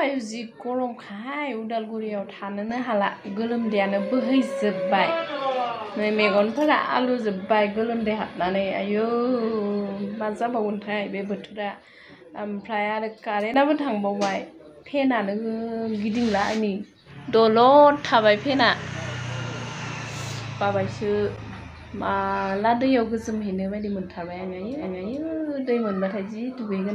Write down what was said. ่ายสิกรงค่ายอุดรกุรีเอาทานนั่นฮะละกลุ่มเดียนบุหิสบายในเมกอนพระอาลุสบายกลุ่มเดียดนั่นเองอายุมาซาบุญไทยเบบุตรละอันพรายอะไรการเลยนับถังบวายเพน่ะนึกกิดิ่งละนี่โดโลทับไปเพน่ะปาไปชื่อมาลัดด้วยยกุสมเห็นเนื้อไม่ได้มุนทับไปอันนีงอันนี้ได้มุนมาทายจีตัวเองกันนะ